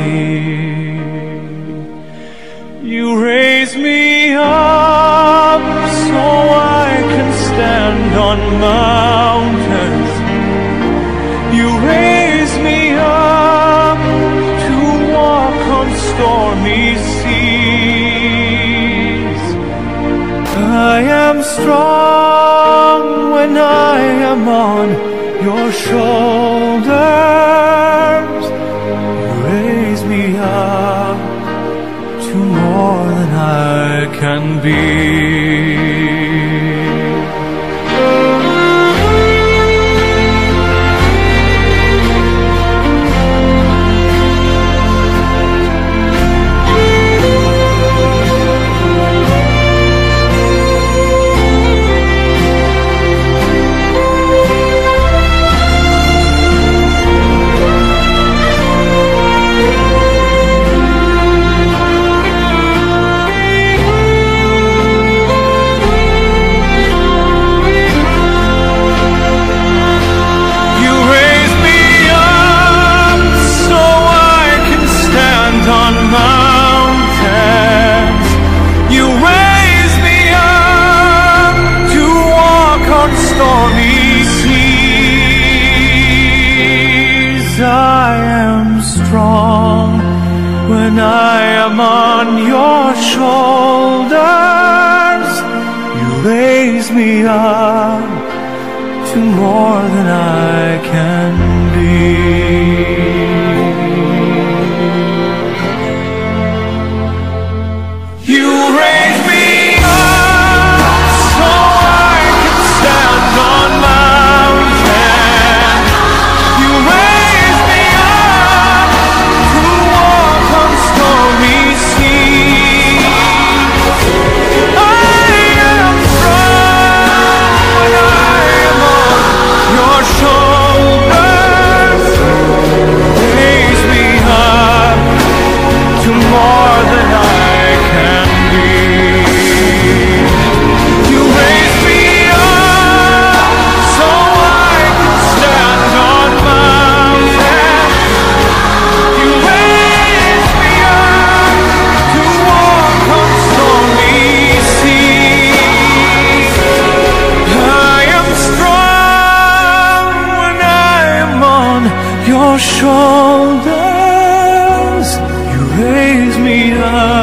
with me. You raise me up so I can stand on mountains. You raise me up to walk on stormy seas. I am strong when I am on your shoulders. To more than I can be. On mountains. You raise me up to walk on stormy seas. I am strong when I am on your shoulders. Raise me up